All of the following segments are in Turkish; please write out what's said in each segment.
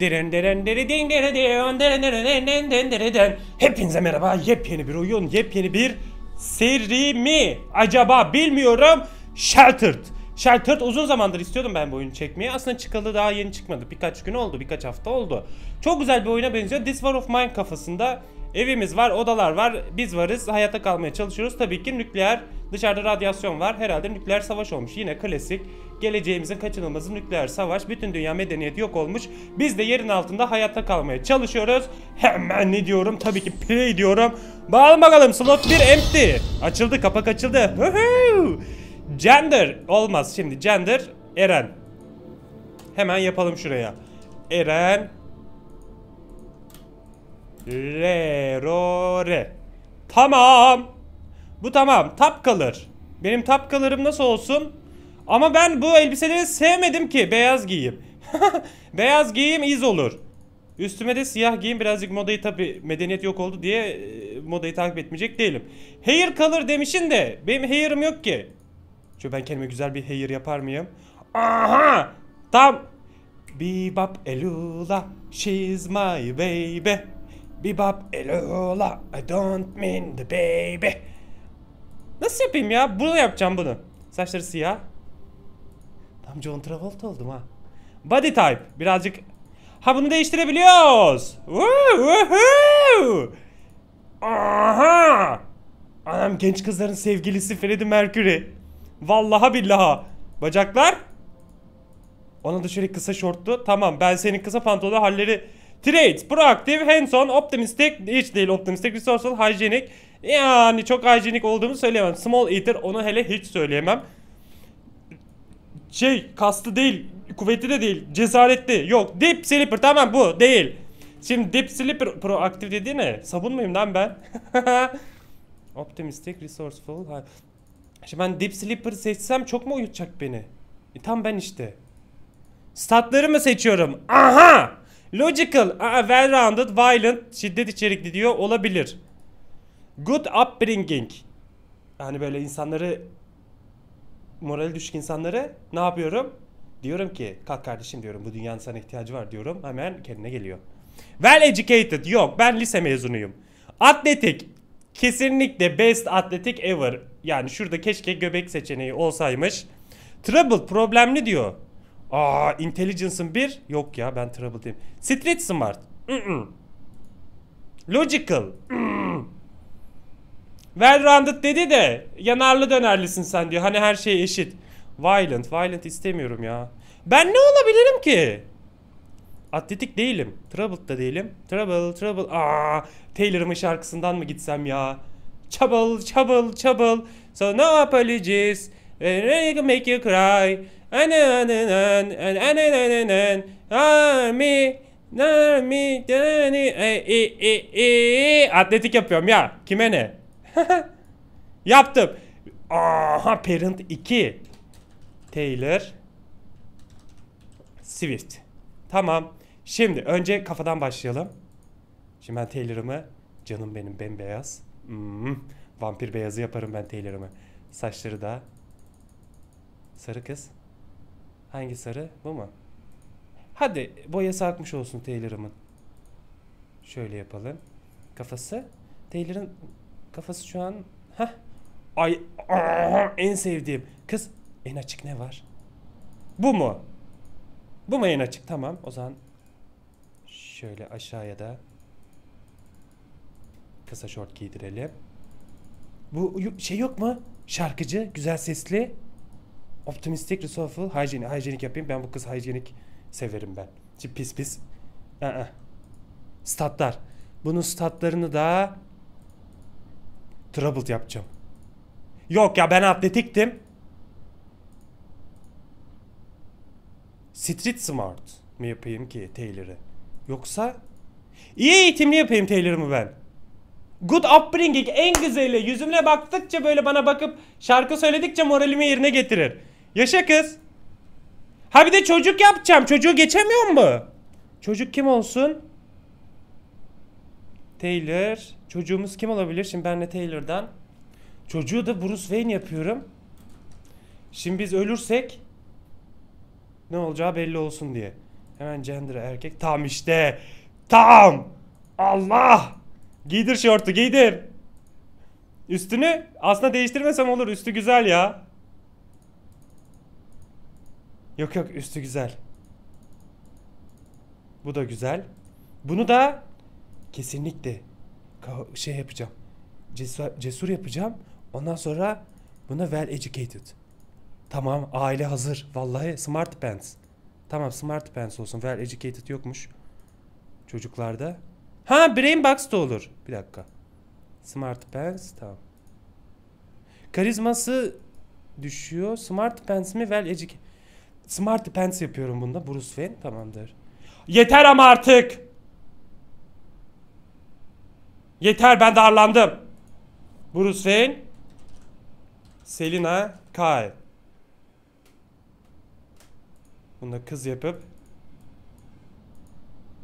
Din diri diyon diren diren din din din diri din. Hepinize merhaba. Yepyeni bir oyun, yepyeni bir seri mi? Acaba bilmiyorum. Sheltered. Sheltered uzun zamandır istiyordum ben bu oyunu çekmeyi. Aslında çıkalı daha yeni çıkmadı. Birkaç gün oldu, birkaç hafta oldu. Çok güzel bir oyuna benziyor. This War of Mine kafasında. Evimiz var, odalar var, biz varız, hayatta kalmaya çalışıyoruz. Tabii ki nükleer, dışarıda radyasyon var. Herhalde nükleer savaş olmuş. Yine klasik, geleceğimizin kaçınılmazı nükleer savaş. Bütün dünya medeniyeti yok olmuş. Biz de yerin altında hayatta kalmaya çalışıyoruz. Hemen ne diyorum? Tabii ki play diyorum. Bağlı bakalım, slot 1 empty. Açıldı, kapak açıldı. Gender olmaz şimdi. Gender Eren. Hemen yapalım şuraya. Eren Re ro re. Tamam. Bu tamam. Tap kalır. Benim tap kalırım nasıl olsun? Ama ben bu elbiseleri sevmedim ki. Beyaz giyeyim. Beyaz giyeyim iz olur. Üstüme de siyah giyeyim birazcık modayı tabi medeniyet yok oldu diye e, modayı takip etmeyecek değilim. Hair color demişin de benim hair'ım yok ki. Şöyle ben kendime güzel bir hair yapar mıyım? Aha! Tam. Bebop elula, she's my baby. Bebop elula, I don't mean the baby. Nasıl yapayım ya? Bunu yapacağım bunu. Saçları siyah. Tam John Travolta oldum ha. Body type. Birazcık... Ha bunu değiştirebiliyoruz. Woo, woohoo! Aha! Anam genç kızların sevgilisi Freddie Mercury. Vallaha billaha. Bacaklar? Ona da şöyle kısa şortlu. Tamam ben senin kısa pantolonu halleri Traits, proaktif, hands-on, optimistic, hiç değil optimistic, resourceful, hygienic. Yani çok hijyenik olduğumu söyleyemem. Small eater onu hele hiç söyleyemem. Şey kaslı değil, kuvvetli de değil, cesaretli. Yok, deep sleeper tamam bu değil. Şimdi deep sleeper proaktif dedi ne? Sabun muyum lan ben? Optimistic, resourceful. Şimdi ben deep sleeper seçsem çok mu uyutacak beni? E, tam ben işte. Statları mı seçiyorum? Aha! Logical, well rounded, violent, şiddet içerikli diyor olabilir. Good upbringing. Yani böyle insanları morali düşük insanları ne yapıyorum? Diyorum ki kalk kardeşim diyorum bu dünyanın sana ihtiyacı var diyorum. Hemen kendine geliyor. Well educated yok ben lise mezunuyum. Atletik kesinlikle best atletik ever. Yani şurada keşke göbek seçeneği olsaymış. Trouble problemli diyor. Aa intelligence'ın bir. Yok ya ben trouble diyeyim. Street smart. Mm-mm. Logical. Mm. Well rounded dedi de yanarlı dönerlisin sen diyor. Hani her şey eşit. Violent. Violent istemiyorum ya. Ben ne olabilirim ki? Atletik değilim. Troubled da değilim. Trouble, trouble. Aa, Taylor'ımın şarkısından mı gitsem ya? Trouble, trouble, trouble. So no apologies. Make you cry. Atletik yapıyorum ya. Kime ne? Yaptım. Aha Parent 2. Taylor. Swift. Tamam. Şimdi önce kafadan başlayalım. Şimdi ben Taylor'ımı canım benim bembeyaz. Hmm, vampir beyazı yaparım ben Taylor'ımı. Saçları da sarı kız. Hangi sarı? Bu mu? Hadi boyası akmış olsun Taylor'ımın. Şöyle yapalım. Kafası. Taylor'ın kafası şu an... Hah. Ay aa, en sevdiğim. Kız en açık ne var? Bu mu? Bu mu en açık? Tamam. O zaman şöyle aşağıya da kısa şort giydirelim. Bu şey yok mu? Şarkıcı, güzel sesli. Optimistik, resourceful, hijyenik. Hijyenik yapayım. Ben bu kız hijyenik severim ben. Şimdi pis pis. Aa. Statlar. Bunun statlarını da troubled yapacağım. Yok ya ben atletiktim. Street smart mı yapayım ki Taylor'ı? Yoksa iyi eğitimli yapayım Taylor'ımı ben. Good upbringing en güzeli. Yüzümle baktıkça böyle bana bakıp şarkı söyledikçe moralimi yerine getirir. Yaşa kız. Ha bir de çocuk yapacağım. Çocuğu geçemiyor mu? Çocuk kim olsun? Taylor. Çocuğumuz kim olabilir? Şimdi ben de Taylor'dan. Çocuğu da Bruce Wayne yapıyorum. Şimdi biz ölürsek ne olacağı belli olsun diye. Hemen gender erkek. Tam işte. Tam. Allah. Giydir şortu giydir. Üstünü aslında değiştirmesem olur. Üstü güzel ya. Yok yok üstü güzel. Bu da güzel. Bunu da kesinlikle şey yapacağım. Cesur, cesur yapacağım. Ondan sonra buna well educated. Tamam aile hazır. Vallahi smart pants. Tamam smart pants olsun. Well educated yokmuş. Çocuklarda. Ha brain box da olur. Bir dakika. Smart pants tamam. Karizması düşüyor. Smart pants mi well educated? Smart pants yapıyorum bunda. Bruce Wayne tamamdır. Yeter ama artık. Yeter ben darlandım. Bruce Wayne. Selina Kyle. Bunu da kız yapıp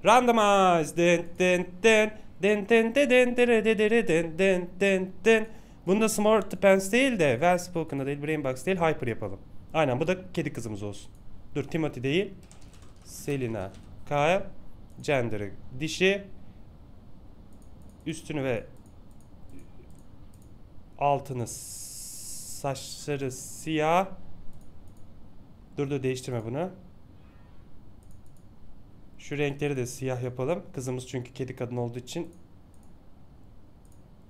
Randomize den den den den den den den den den den den Bunda Smart Pants değil de Well Spoken'da değil Brainbox değil Hyper yapalım. Aynen bu da kedi kızımız olsun. Dur Timothy değil. Selina Kyle Gender'ı dişi Üstünü ve altını saçları siyah Dur dur değiştirme bunu. Şu renkleri de siyah yapalım. Kızımız çünkü kedi kadın olduğu için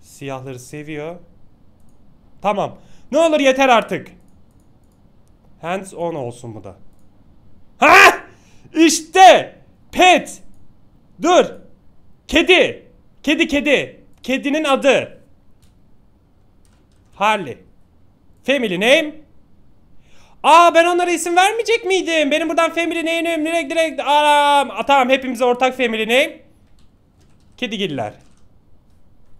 siyahları seviyor. Tamam. Ne olur yeter artık. Hands on olsun bu da. Ha! İşte pet. Dur. Kedi. Kedi kedi. Kedinin adı. Harley. Family name Aa ben onlara isim vermeyecek miydim? Benim buradan family name'im direkt direkt. Aa, tamam hepimize ortak family name. Kedigiller.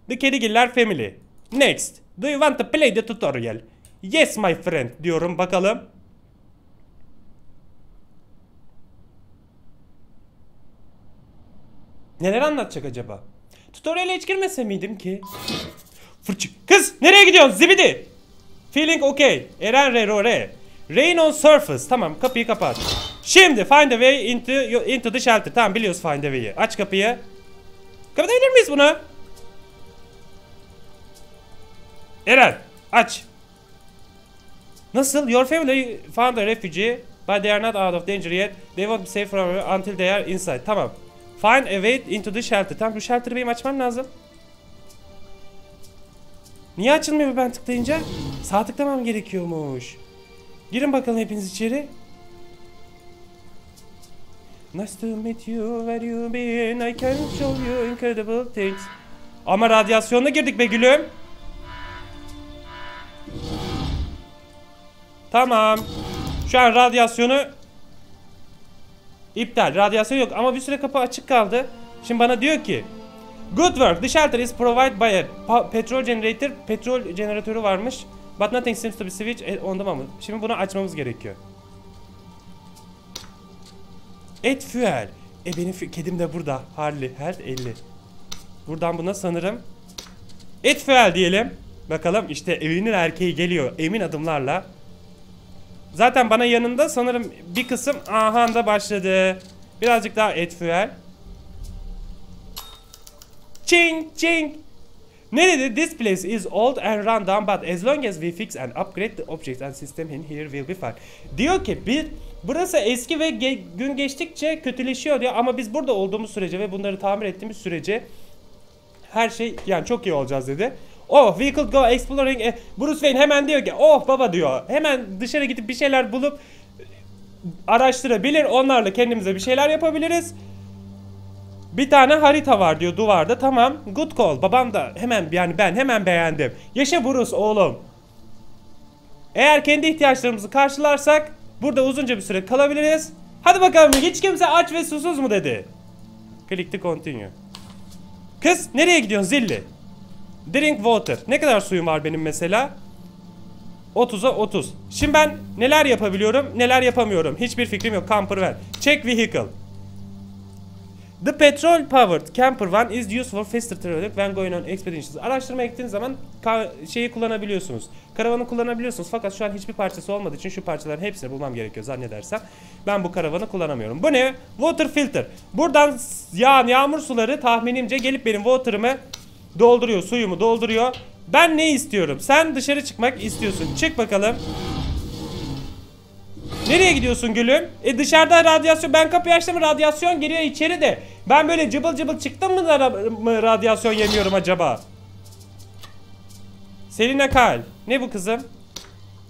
The Kedigiller family. Next. Do you want to play the tutorial? Yes my friend diyorum bakalım. Neler anlatacak acaba? Tutorial'e hiç girmese miydim ki? Fırçı. Kız nereye gidiyorsun zibidi? Feeling okay. Eren re ro re. Rain on surface. Tamam kapıyı kapat. Şimdi find a way into into the shelter. Tamam biliyoruz find a way'i. Aç kapıyı. Kapatabilir miyiz bunu? Eren aç. Nasıl? Your family found a refugee but they are not out of danger yet. They won't be safe from until they are inside. Tamam. Find a way into the shelter. Tamam bu shelter'ı benim açmam lazım. Niye açılmıyor ben tıklayınca? Sağ tıklamam gerekiyormuş. Girin bakalım hepiniz içeri. Nice to meet you, where you been? I can show you incredible things. Ama radyasyonla girdik be gülüm. Tamam. Şu an radyasyonu iptal. Radyasyon yok ama bir süre kapı açık kaldı. Şimdi bana diyor ki Good work. The shelter is provided by a petrol generator. Petrol jeneratörü varmış. But nothing seems to be switched on the moment. Şimdi bunu açmamız gerekiyor. Et fuel. E benim kedim de burada. Harley. Her 50. Buradan buna sanırım. Et fuel diyelim. Bakalım işte evinin erkeği geliyor. Emin adımlarla. Zaten bana yanında sanırım bir kısım aha da başladı. Birazcık daha et fuel. Ching ching. Ne dedi? This place is old and run down but as long as we fix and upgrade the objects and system in here will be fine. Diyor ki bir burası eski ve ge gün geçtikçe kötüleşiyor diyor ama biz burada olduğumuz sürece ve bunları tamir ettiğimiz sürece her şey yani çok iyi olacağız dedi. Oh we could go exploring. E, Bruce Wayne hemen diyor ki oh baba diyor. Hemen dışarı gidip bir şeyler bulup araştırabilir. Onlarla kendimize bir şeyler yapabiliriz. Bir tane harita var diyor duvarda. Tamam. Good call. Babam da hemen yani ben hemen beğendim. Yaşa Bruce oğlum. Eğer kendi ihtiyaçlarımızı karşılarsak burada uzunca bir süre kalabiliriz. Hadi bakalım hiç kimse aç ve susuz mu dedi. Click to continue. Kız nereye gidiyorsun zilli? Drink water. Ne kadar suyum var benim mesela? 30'a 30. Şimdi ben neler yapabiliyorum neler yapamıyorum. Hiçbir fikrim yok. Camper ver. Check vehicle. The petrol powered camper van is used for faster travel when going on expeditions. Araştırma gittiğiniz zaman şeyi kullanabiliyorsunuz. Karavanı kullanabiliyorsunuz fakat şu an hiçbir parçası olmadığı için şu parçaların hepsini bulmam gerekiyor zannedersem. Ben bu karavanı kullanamıyorum. Bu ne? Water filter. Buradan yağan yağmur suları tahminimce gelip benim water'ımı dolduruyor, suyumu dolduruyor. Ben ne istiyorum? Sen dışarı çıkmak istiyorsun. Çık bakalım. Nereye gidiyorsun gülüm? E dışarıda radyasyon ben kapıyı açtım radyasyon geliyor içeri de. Ben böyle cıbıl cıbıl çıktım mı da mı radyasyon yemiyorum acaba? Selina Kal. Ne bu kızım?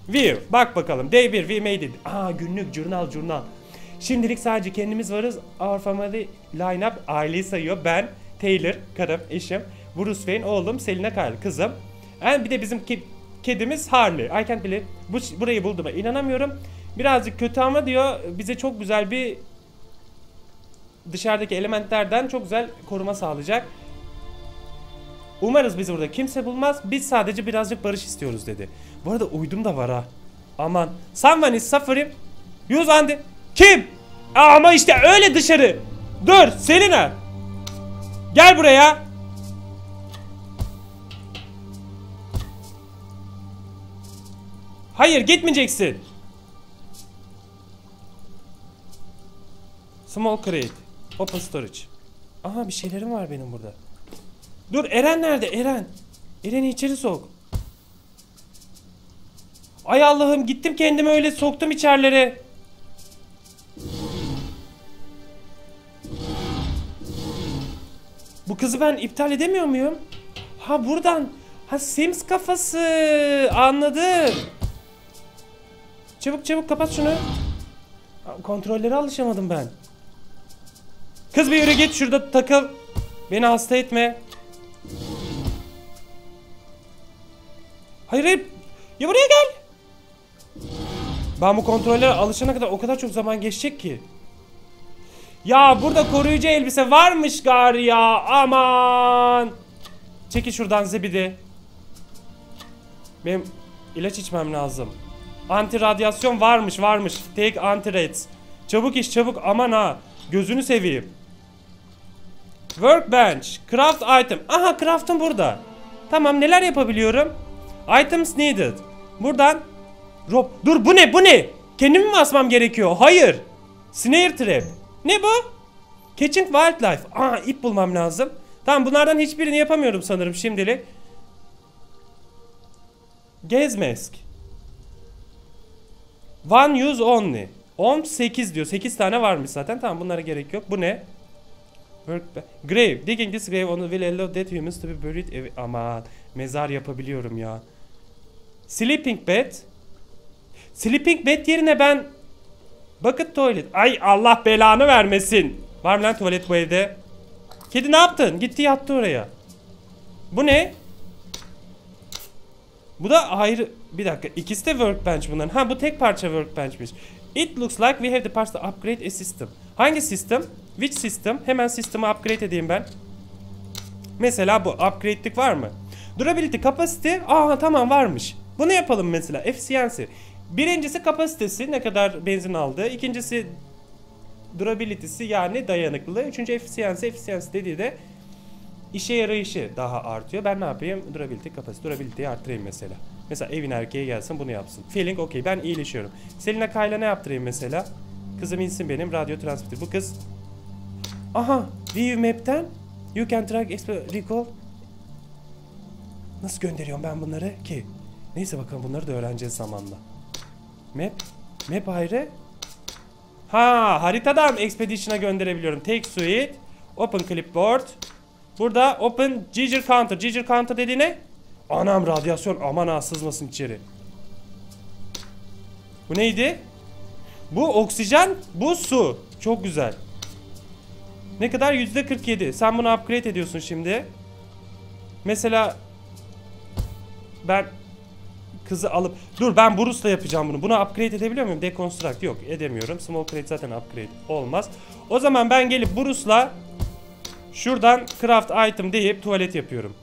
View. Bak bakalım. Day 1 we made it. Aa günlük jurnal jurnal. Şimdilik sadece kendimiz varız. Our family line up aileyi sayıyor. Ben, Taylor, karım, eşim, Bruce Wayne, oğlum, Selina Kyle, kızım. Yani bir de bizim ke kedimiz Harley. I can't believe. Bu, burayı bulduğuma inanamıyorum. Birazcık kötü ama diyor bize çok güzel bir dışarıdaki elementlerden çok güzel koruma sağlayacak. Umarız biz burada kimse bulmaz. Biz sadece birazcık barış istiyoruz dedi. Bu arada uydum da var ha. Aman. Someone is suffering. Use Andy. Kim? Ama işte öyle dışarı. Dur Selina. Gel buraya. Hayır gitmeyeceksin. Small crate. Open storage. Aha bir şeylerim var benim burada. Dur Eren nerede? Eren. Eren'i içeri sok. Ay Allah'ım gittim kendimi öyle soktum içerlere. Bu kızı ben iptal edemiyor muyum? Ha buradan. Ha Sims kafası. Anladım. Çabuk çabuk kapat şunu. Kontrollere alışamadım ben. Kız bir yürü git şurada takıl. Beni hasta etme. Hayır hayır. Ya buraya gel. Ben bu kontrollere alışana kadar o kadar çok zaman geçecek ki. Ya burada koruyucu elbise varmış gari ya. Aman. Çekil şuradan zebidi. Benim ilaç içmem lazım. Anti radyasyon varmış varmış. Take anti rates. Çabuk iş çabuk aman ha. Gözünü seveyim. Workbench. Craft item. Aha craft'ım burada. Tamam neler yapabiliyorum? Items needed. Buradan. Rob. Dur bu ne bu ne? Kendimi mi asmam gerekiyor? Hayır. Snare trap. Ne bu? Catching wildlife. Aa ip bulmam lazım. Tamam bunlardan hiçbirini yapamıyorum sanırım şimdilik. Gaze mask. One use only. 18 diyor. 8 tane varmış zaten. Tamam bunlara gerek yok. Bu ne? Work grave. Digging this grave on will allow dead humans to be buried. Aman. Mezar yapabiliyorum ya. Sleeping bed. Sleeping bed yerine ben Bucket toilet. Ay Allah belanı vermesin. Var mı lan tuvalet bu evde? Kedi ne yaptın? Gitti yattı oraya. Bu ne? Bu da ayrı. Bir dakika. İkisi de workbench bunların. Ha bu tek parça workbenchmiş. It looks like we have the parts to upgrade a system. Hangi system? Which system? Hemen sistemi upgrade edeyim ben. Mesela bu. Upgrade'lik var mı? Durability, capacity. Aa tamam varmış. Bunu yapalım mesela. Efficiency. Birincisi kapasitesi ne kadar benzin aldı. İkincisi durability'si yani dayanıklılığı. Üçüncü efficiency. Efficiency dediği de işe yarayışı daha artıyor. Ben ne yapayım? Durability, kapasite. Durability'yi arttırayım mesela. Mesela evin erkeği gelsin bunu yapsın. Feeling okey ben iyileşiyorum. Selina Kayla ne yaptırayım mesela? Kızım insin benim radyo transmitter. Bu kız Aha View Map'ten You can track recall Nasıl gönderiyorum ben bunları ki? Neyse bakalım bunları da öğreneceğiz zamanla. Map. Map ayrı. Ha haritadan Expedition'a gönderebiliyorum. Take suite. Open clipboard. Burada open Giger counter. Giger counter dediği ne? Anam radyasyon aman ha sızmasın içeri. Bu neydi? Bu oksijen, bu su. Çok güzel. Ne kadar? Yüzde 47. Sen bunu upgrade ediyorsun şimdi. Mesela ben kızı alıp dur ben Bruce'la yapacağım bunu. Buna upgrade edebiliyor muyum? Deconstruct yok edemiyorum. Small crate zaten upgrade olmaz. O zaman ben gelip Bruce'la şuradan craft item deyip tuvalet yapıyorum.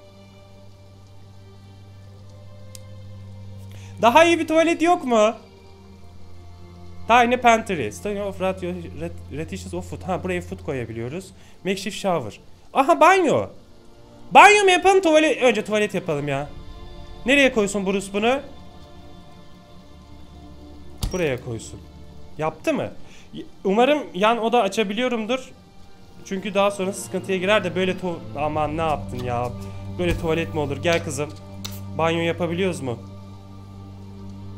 Daha iyi bir tuvalet yok mu? Tiny pantry. Stone of ret, retishes of food. Ha buraya food koyabiliyoruz. Makeshift shower. Aha banyo. Banyo mu yapalım tuvalet? Önce tuvalet yapalım ya. Nereye koysun Bruce bunu? Buraya koysun. Yaptı mı? Umarım yan oda açabiliyorumdur. Çünkü daha sonra sıkıntıya girer de böyle tu... Aman ne yaptın ya? Böyle tuvalet mi olur? Gel kızım. Banyo yapabiliyoruz mu?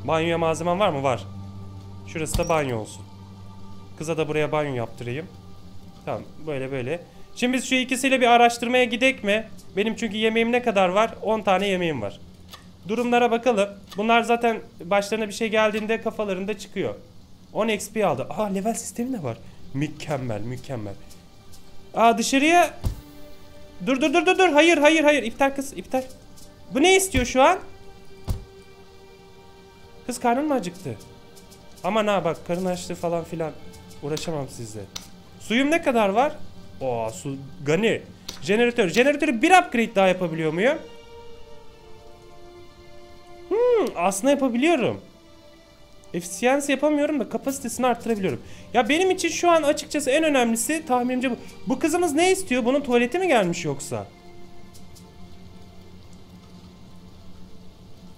Banyoya malzemen var mı? Var. Şurası da banyo olsun. Kıza da buraya banyo yaptırayım. Tamam böyle böyle. Şimdi biz şu ikisiyle bir araştırmaya gidek mi? Benim çünkü yemeğim ne kadar var? 10 tane yemeğim var. Durumlara bakalım. Bunlar zaten başlarına bir şey geldiğinde kafalarında çıkıyor. 10 XP aldı. Aa level sistemi de var. Mükemmel mükemmel. Aa dışarıya... Dur dur dur dur dur. Hayır hayır hayır. İptal kız iptal. Bu ne istiyor şu an? Kız karnın mı acıktı? Aman ha bak karın açtı falan filan. Uğraşamam sizle. Suyum ne kadar var? Oo su gani. Jeneratör. Jeneratörü bir upgrade daha yapabiliyor muyum? Hmm, aslında yapabiliyorum. Efficiency yapamıyorum da kapasitesini arttırabiliyorum. Ya benim için şu an açıkçası en önemlisi tahminimce bu. Bu kızımız ne istiyor? Bunun tuvaleti mi gelmiş yoksa?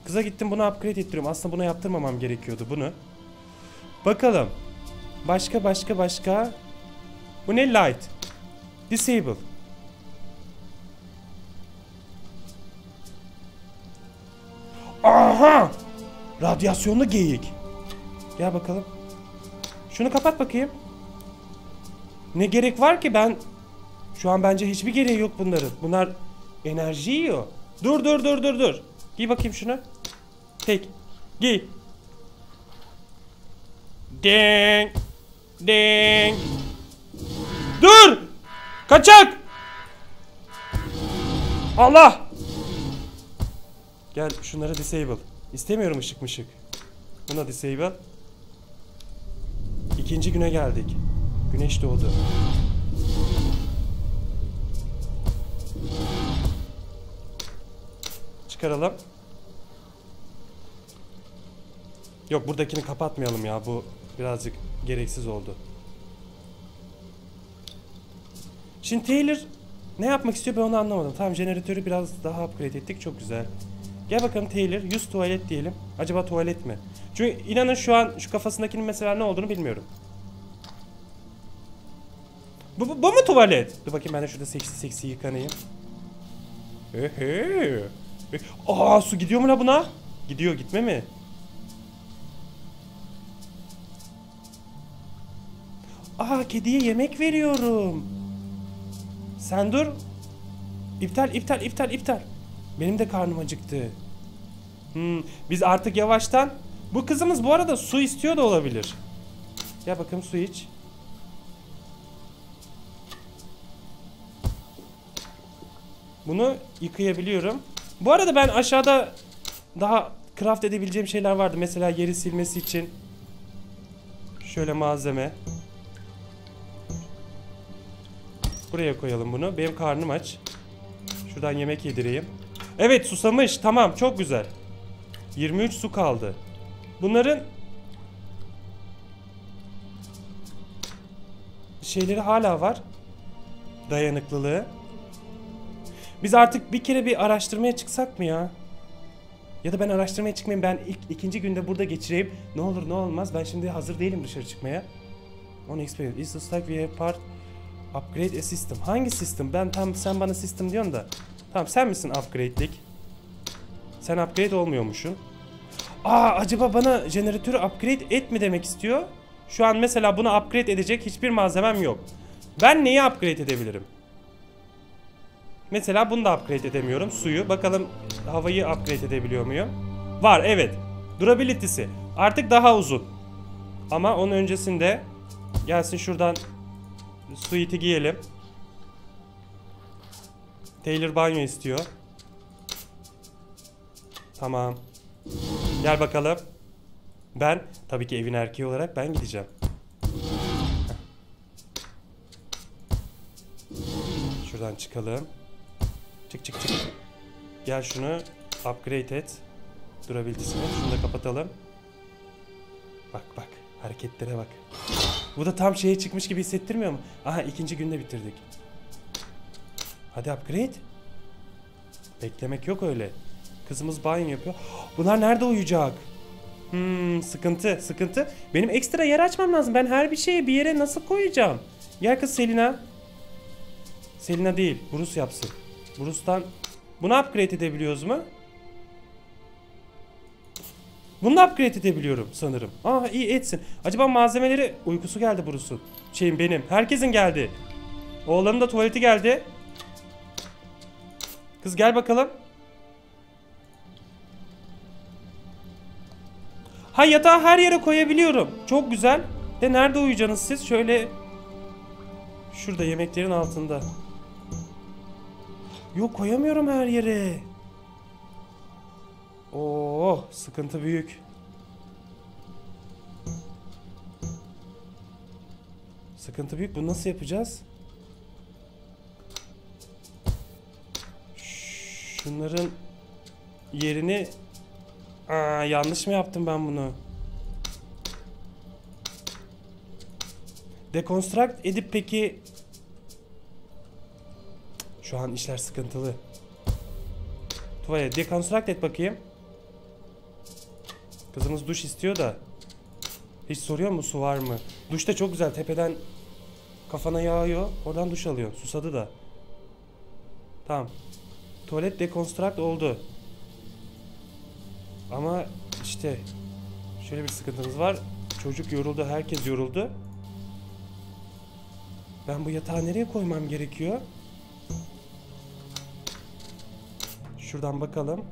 Kıza gittim bunu upgrade ettiriyorum. Aslında buna yaptırmamam gerekiyordu bunu. Bakalım. Başka başka başka. Bu ne light? Disable. Aha! Radyasyonlu geyik. Gel bakalım. Şunu kapat bakayım. Ne gerek var ki ben... Şu an bence hiçbir gereği yok bunların. Bunlar enerji yiyor. Dur dur dur dur dur. Giy bakayım şunu. Tek. Giy. Ding. Ding. Dur! Kaçak! Allah! Gel şunları disable. İstemiyorum ışık mışık. Buna disable. İkinci güne geldik. Güneş doğdu. Çıkaralım. Yok buradakini kapatmayalım ya. Bu birazcık gereksiz oldu. Şimdi Taylor ne yapmak istiyor ben onu anlamadım. Tamam jeneratörü biraz daha upgrade ettik. Çok güzel. Gel bakalım Taylor. 100 tuvalet diyelim. Acaba tuvalet mi? Çünkü inanın şu an şu kafasındakinin mesela ne olduğunu bilmiyorum. Bu, bu, bu mu tuvalet? Dur bakayım ben de şurada seksi seksi yıkanayım. Ehe. Aa su gidiyor mu la buna? Gidiyor gitme mi? Aa kediye yemek veriyorum. Sen dur. İptal iptal iptal iptal. Benim de karnım acıktı. Hmm, biz artık yavaştan... Bu kızımız bu arada su istiyor da olabilir. Gel bakalım su iç. Bunu yıkayabiliyorum. Bu arada ben aşağıda daha craft edebileceğim şeyler vardı. Mesela yeri silmesi için şöyle malzeme. Buraya koyalım bunu. Benim karnım aç. Şuradan yemek yedireyim. Evet susamış. Tamam çok güzel. 23 su kaldı. Bunların şeyleri hala var. Dayanıklılığı. Biz artık bir kere bir araştırmaya çıksak mı ya? Ya da ben araştırmaya çıkmayayım. Ben ilk ikinci günde burada geçireyim. Ne olur ne olmaz. Ben şimdi hazır değilim dışarı çıkmaya. On experience. Is this like we have part upgrade a system. Hangi system? Ben tam sen bana system diyorsun da. Tamam sen misin upgrade'lik? Sen upgrade olmuyormuşsun. Aa acaba bana jeneratörü upgrade et mi demek istiyor? Şu an mesela bunu upgrade edecek hiçbir malzemem yok. Ben neyi upgrade edebilirim? Mesela bunu da upgrade edemiyorum. Suyu. Bakalım havayı upgrade edebiliyor muyum? Var evet. Durability'si. Artık daha uzun. Ama onun öncesinde gelsin şuradan suite'i giyelim. Taylor banyo istiyor. Tamam. Gel bakalım. Ben tabii ki evin erkeği olarak ben gideceğim. Şuradan çıkalım. Çık çık çık. Gel şunu upgrade et. Durabilitesini. Şunu da kapatalım. Bak bak. Hareketlere bak. Bu da tam şeye çıkmış gibi hissettirmiyor mu? Aha ikinci günde bitirdik. Hadi upgrade. Beklemek yok öyle. Kızımız banyo yapıyor. Bunlar nerede uyuyacak? Hmm, sıkıntı, sıkıntı. Benim ekstra yer açmam lazım. Ben her bir şeyi bir yere nasıl koyacağım? Gel kız Selina. Selina değil, Bruce yapsın. Bruce'tan bunu upgrade edebiliyoruz mu? Bunu upgrade edebiliyorum sanırım. Aa iyi etsin. Acaba malzemeleri uykusu geldi Bruce'un. Şeyim benim. Herkesin geldi. Oğlanın da tuvaleti geldi. Kız gel bakalım. Ha yatağı her yere koyabiliyorum. Çok güzel. De nerede uyuyacaksınız siz? Şöyle şurada yemeklerin altında. Yok koyamıyorum her yere. Oo, sıkıntı büyük. Sıkıntı büyük. Bunu nasıl yapacağız? Şunların yerini Aa, yanlış mı yaptım ben bunu? Deconstruct edip peki Şu an işler sıkıntılı. Tuvaya deconstruct et bakayım. Kızımız duş istiyor da. Hiç soruyor mu su var mı? Duş da çok güzel tepeden kafana yağıyor. Oradan duş alıyor. Susadı da. Tamam. Tuvalet deconstruct oldu. Ama işte şöyle bir sıkıntımız var. Çocuk yoruldu, herkes yoruldu. Ben bu yatağı nereye koymam gerekiyor? Şuradan bakalım.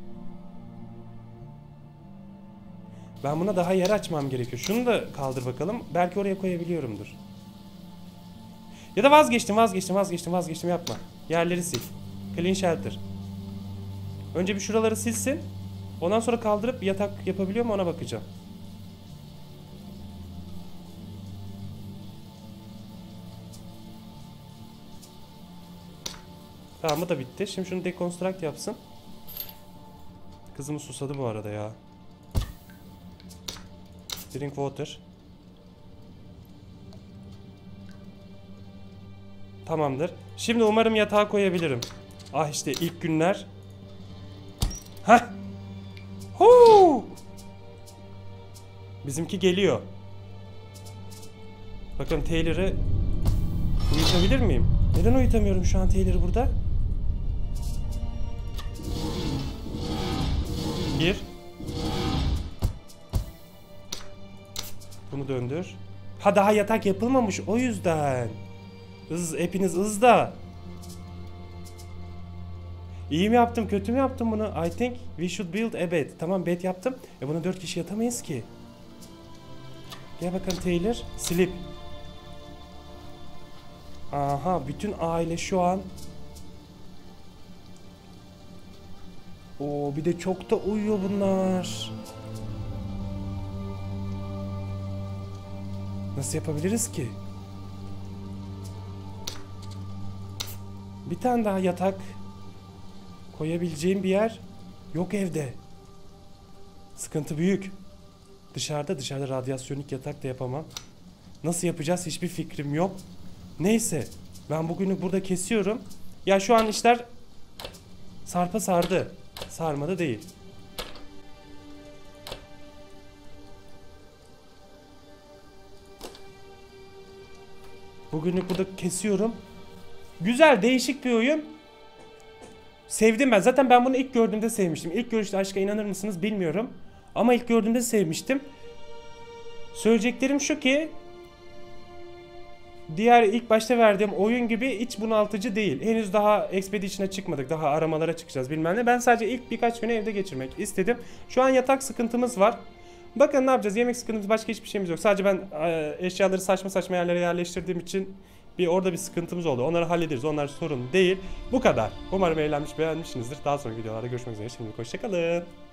Ben buna daha yer açmam gerekiyor. Şunu da kaldır bakalım. Belki oraya koyabiliyorumdur. Ya da vazgeçtim, vazgeçtim, vazgeçtim, vazgeçtim yapma. Yerleri sil. Clean shelter. Önce bir şuraları silsin. Ondan sonra kaldırıp yatak yapabiliyor mu ona bakacağım. Tamam bu da bitti. Şimdi şunu deconstruct yapsın. Kızımız susadı bu arada ya. Drink water. Tamamdır. Şimdi umarım yatağa koyabilirim. Ah işte ilk günler. Hah. Huu. Bizimki geliyor. Bakın Taylor'ı uyutabilir miyim? Neden uyutamıyorum şu an Taylor'ı burada? Bir. Bunu döndür. Ha daha yatak yapılmamış o yüzden. Hız, hepiniz hızda. İyi mi yaptım, kötü mü yaptım bunu? I think we should build a bed. Tamam bed yaptım. E buna 4 kişi yatamayız ki. Gel bakalım Taylor. Sleep. Aha bütün aile şu an. Oo bir de çok da uyuyor bunlar. Nasıl yapabiliriz ki? Bir tane daha yatak koyabileceğim bir yer yok evde. Sıkıntı büyük. Dışarıda dışarıda radyasyonik yatak da yapamam. Nasıl yapacağız hiçbir fikrim yok. Neyse ben bugünü burada kesiyorum. Ya şu an işler sarpa sardı. Sarmadı değil. Bugünü burada kesiyorum. Güzel değişik bir oyun. Sevdim ben. Zaten ben bunu ilk gördüğümde sevmiştim. İlk görüşte aşka inanır mısınız bilmiyorum. Ama ilk gördüğümde sevmiştim. Söyleyeceklerim şu ki diğer ilk başta verdiğim oyun gibi iç bunaltıcı değil. Henüz daha Expedition'a çıkmadık. Daha aramalara çıkacağız bilmem ne. Ben sadece ilk birkaç günü evde geçirmek istedim. Şu an yatak sıkıntımız var. Bakın ne yapacağız? Yemek sıkıntımız başka hiçbir şeyimiz yok. Sadece ben e, eşyaları saçma saçma yerlere yerleştirdiğim için bir orada bir sıkıntımız oldu. Onları hallederiz. Onlar sorun değil. Bu kadar. Umarım eğlenmiş beğenmişsinizdir. Daha sonraki videolarda görüşmek üzere. Şimdi hoşçakalın.